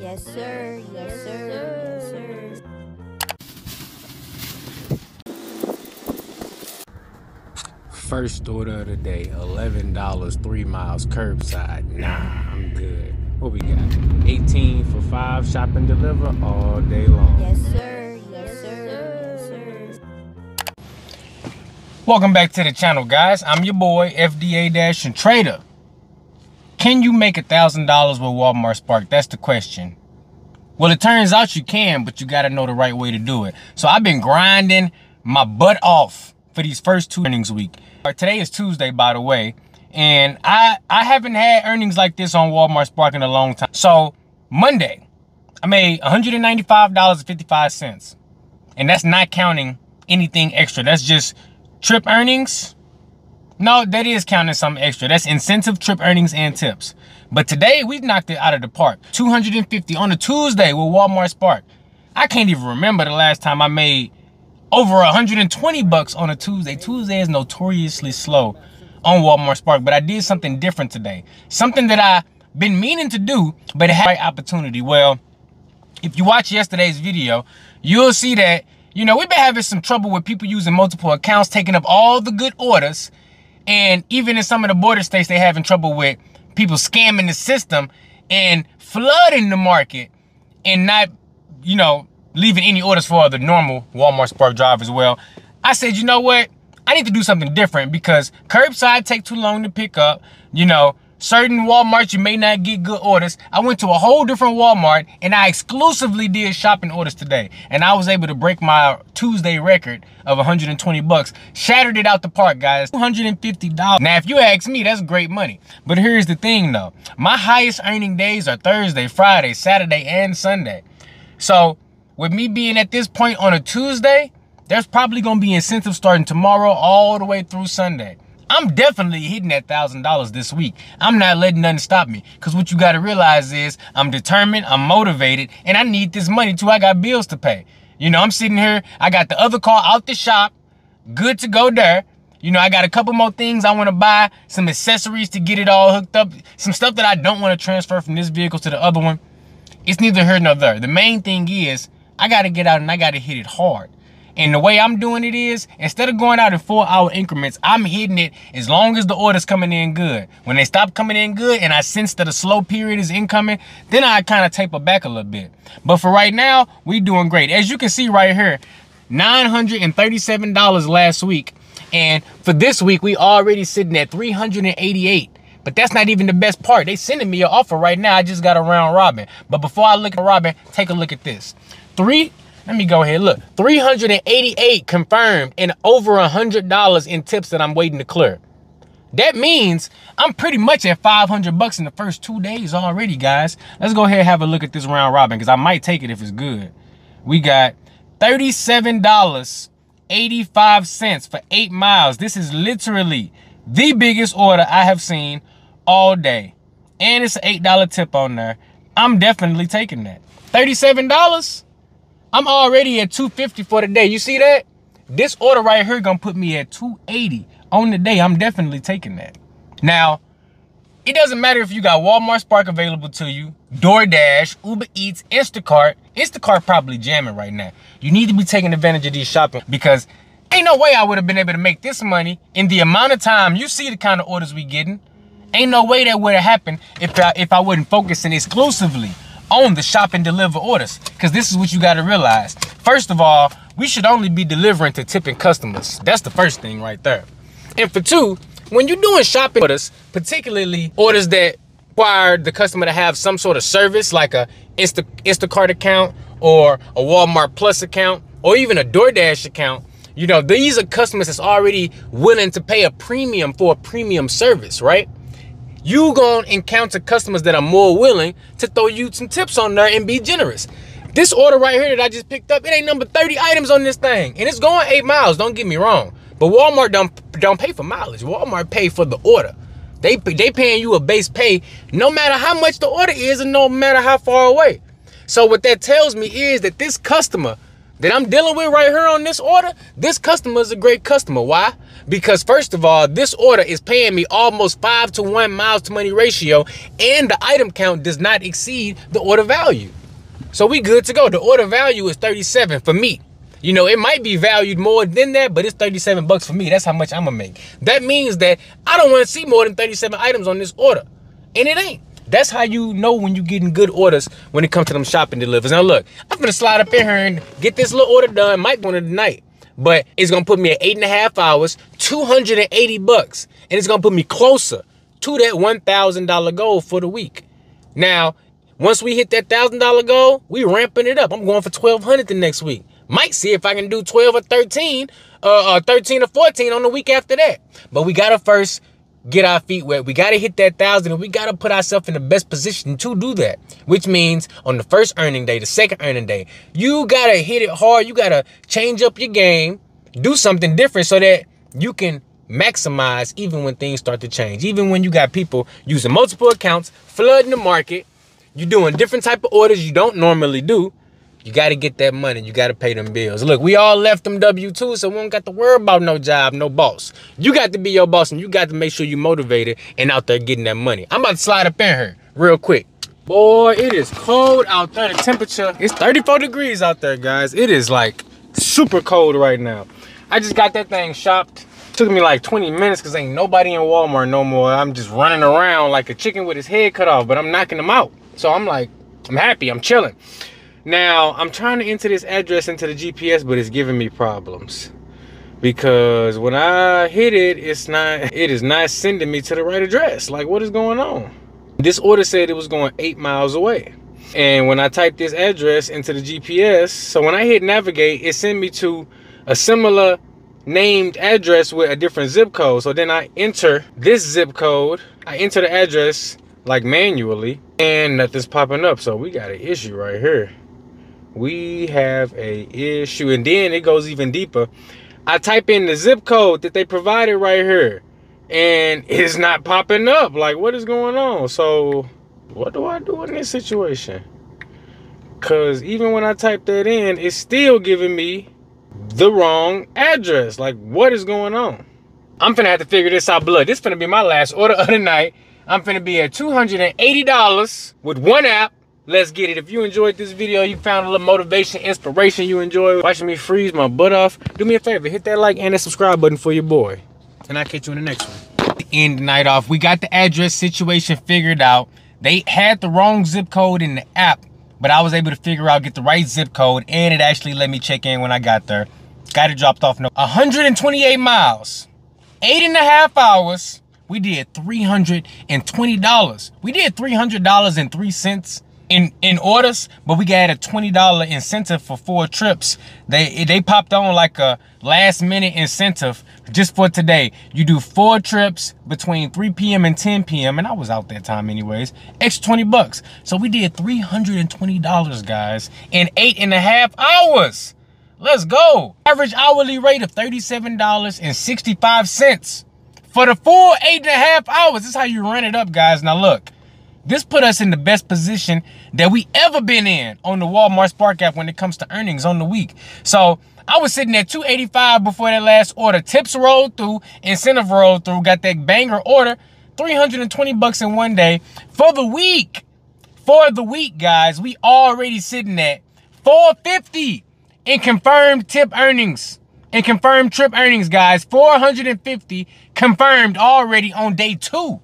Yes, sir. Yes, sir. Yes, sir. First order of the day, $11, three miles curbside. Nah, I'm good. What we got? 18 for five, shop and deliver all day long. Yes, sir. Yes, sir. Yes, sir. Welcome back to the channel, guys. I'm your boy, FDA DashingTrader. Can you make a thousand dollars with Walmart Spark? That's the question. Well, it turns out you can, but you got to know the right way to do it. So I've been grinding my butt off for these first two earnings week. Today is Tuesday, by the way, and I I haven't had earnings like this on Walmart Spark in a long time. So Monday, I made $195.55, and that's not counting anything extra. That's just trip earnings. No, that is counting some extra. That's incentive trip earnings and tips. But today we knocked it out of the park. 250 on a Tuesday with Walmart Spark. I can't even remember the last time I made over 120 bucks on a Tuesday. Tuesday is notoriously slow on Walmart Spark, but I did something different today. Something that I been meaning to do, but had the right opportunity. Well, if you watch yesterday's video, you'll see that, you know, we've been having some trouble with people using multiple accounts, taking up all the good orders. And even in some of the border states, they having trouble with people scamming the system and flooding the market and not, you know, leaving any orders for the normal Walmart Spark drive as well. I said, you know what? I need to do something different because curbside take too long to pick up. You know, certain Walmarts you may not get good orders. I went to a whole different Walmart and I exclusively did shopping orders today. And I was able to break my Tuesday record of 120 bucks. Shattered it out the park, guys. $250. Now, if you ask me, that's great money. But here's the thing though. My highest earning days are Thursday, Friday, Saturday, and Sunday. So with me being at this point on a Tuesday, there's probably gonna be incentives starting tomorrow all the way through Sunday. I'm definitely hitting that thousand dollars this week. I'm not letting nothing stop me. Cause what you gotta realize is I'm determined, I'm motivated, and I need this money too. I got bills to pay. You know, I'm sitting here, I got the other car out the shop, good to go there. You know, I got a couple more things I want to buy, some accessories to get it all hooked up, some stuff that I don't want to transfer from this vehicle to the other one. It's neither here nor there. The main thing is I got to get out and I got to hit it hard. And the way I'm doing it is, instead of going out in four hour increments, I'm hitting it as long as the order's coming in good. When they stop coming in good and I sense that a slow period is incoming, then I kind of taper back a little bit. But for right now, we doing great. As you can see right here, $937 last week. And for this week, we already sitting at 388. But that's not even the best part. They sending me an offer right now. I just got a round robin. But before I look at robin, take a look at this. Three, let me go ahead. Look, 388 confirmed and over a $100 in tips that I'm waiting to clear. That means I'm pretty much at 500 bucks in the first two days already, guys. Let's go ahead and have a look at this round robin because I might take it if it's good. We got $37.85 for eight miles. This is literally the biggest order I have seen all day. And it's an $8 tip on there. I'm definitely taking that. $37? I'm already at 250 for the day. You see that? This order right here gonna put me at 280 on the day. I'm definitely taking that. Now, it doesn't matter if you got Walmart Spark available to you, DoorDash, Uber Eats, Instacart. Instacart probably jamming right now. You need to be taking advantage of these shopping because ain't no way I would have been able to make this money in the amount of time you see the kind of orders we getting. Ain't no way that would have happened if I, if I wasn't focusing exclusively on the shop and deliver orders. Because this is what you got to realize. First of all, we should only be delivering to tipping customers. That's the first thing right there. And for two, when you're doing shopping orders, particularly orders that require the customer to have some sort of service like a Insta Instacart account or a Walmart Plus account or even a DoorDash account, you know, these are customers that's already willing to pay a premium for a premium service, right? You gonna encounter customers that are more willing to throw you some tips on there and be generous. This order right here that I just picked up, it ain't number 30 items on this thing. And it's going eight miles, don't get me wrong. But Walmart don't, don't pay for mileage. Walmart pay for the order. They, they paying you a base pay no matter how much the order is and no matter how far away. So what that tells me is that this customer that I'm dealing with right here on this order, this customer is a great customer. Why? Because first of all, this order is paying me almost five to one miles to money ratio, and the item count does not exceed the order value. So we good to go. The order value is 37 for me. You know, it might be valued more than that, but it's 37 bucks for me. That's how much I'm gonna make. That means that I don't want to see more than 37 items on this order. And it ain't. That's how you know when you getting good orders when it comes to them shopping delivers. Now look, I'm gonna slide up in here and get this little order done. Might want it tonight. But it's gonna put me at eight and a half hours, 280 bucks. And it's gonna put me closer to that $1,000 goal for the week. Now, once we hit that $1,000 goal, we ramping it up. I'm going for 1200 the next week. Might see if I can do 12 or 13, uh, uh 13 or 14 on the week after that. But we gotta first get our feet wet. We gotta hit that thousand and we gotta put ourselves in the best position to do that. Which means on the first earning day, the second earning day, you gotta hit it hard. You gotta change up your game, do something different so that you can maximize even when things start to change. Even when you got people using multiple accounts, flooding the market, you're doing different type of orders you don't normally do. You got to get that money. You got to pay them bills. Look, we all left them W-2, so we don't got to worry about no job, no boss. You got to be your boss, and you got to make sure you motivated and out there getting that money. I'm about to slide up in here real quick. Boy, it is cold out there. The temperature, it's 34 degrees out there, guys. It is like super cold right now. I just got that thing shopped. Took me like 20 minutes because ain't nobody in Walmart no more. I'm just running around like a chicken with his head cut off, but I'm knocking them out. So I'm like, I'm happy, I'm chilling. Now, I'm trying to enter this address into the GPS, but it's giving me problems. Because when I hit it, it's not, it is not sending me to the right address. Like, what is going on? This order said it was going eight miles away. And when I typed this address into the GPS, so when I hit navigate, it sent me to a similar named address with a different zip code. So then I enter this zip code, I enter the address like manually, and nothing's popping up. So we got an issue right here we have a issue. And then it goes even deeper. I type in the zip code that they provided right here and it's not popping up. Like what is going on? So what do i do in this situation? Because even when i type that in it's still giving me the wrong address. Like what is going on? I'm gonna have to figure this out blood. This is gonna be my last order of the night. I'm gonna be at 280 dollars with one app let's get it. If you enjoyed this video you found a little motivation inspiration you enjoy watching me freeze my butt off do me a favor. Hit that like and that subscribe button for your boy. And i'll catch you in the next one. End night off. We got the address situation figured out. They had the wrong zip code in the app but i was able to figure out get the right zip code and it actually let me check in when i got there. Got it dropped off. No 128 miles. Eight and a half hours. We did $320 we did $300 and three cents in in orders, but we got a twenty dollar incentive for four trips. They they popped on like a last minute incentive just for today. You do four trips between 3 p.m. and 10 p.m. and I was out that time anyways. Extra 20 bucks. So we did $320, guys, in eight and a half hours. Let's go. Average hourly rate of $37.65 for the full eight and a half hours. This is how you run it up, guys. Now look. This put us in the best position that we ever been in on the Walmart Spark app when it comes to earnings on the week. So I was sitting at 285 before that last order. Tips rolled through, incentive rolled through, got that banger order, 320 bucks in one day. For the week, for the week, guys, we already sitting at 450 in confirmed tip earnings. and confirmed trip earnings, guys. 450 confirmed already on day two.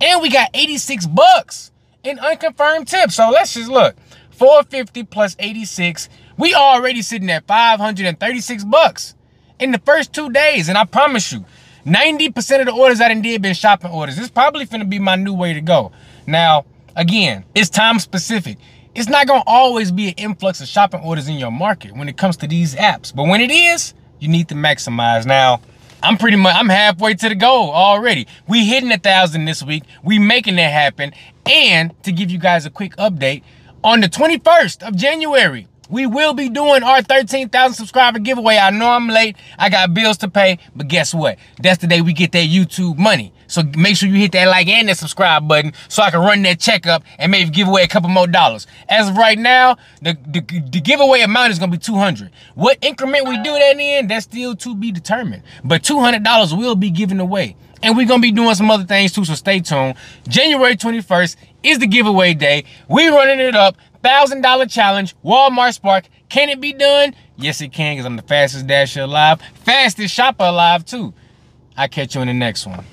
And we got 86 bucks in unconfirmed tips. So let's just look. 450 plus 86. We already sitting at 536 bucks in the first two days. And I promise you, 90% of the orders I done did been shopping orders. This probably finna be my new way to go. Now, again, it's time specific. It's not gonna always be an influx of shopping orders in your market when it comes to these apps. But when it is, you need to maximize. Now, I'm pretty much, I'm halfway to the goal already. We hitting a thousand this week. We making that happen. And to give you guys a quick update, on the 21st of January, we will be doing our 13,000 subscriber giveaway. I know I'm late. I got bills to pay, but guess what? That's the day we get that YouTube money. So make sure you hit that like and that subscribe button so I can run that check up and maybe give away a couple more dollars. As of right now, the, the, the giveaway amount is gonna be 200. What increment we do that in, that's still to be determined. But $200 will be given away. And we're gonna be doing some other things too, so stay tuned. January 21st is the giveaway day. we running it up. Thousand dollar challenge, Walmart Spark. Can it be done? Yes, it can, because I'm the fastest dasher alive, fastest shopper alive too. I catch you in the next one.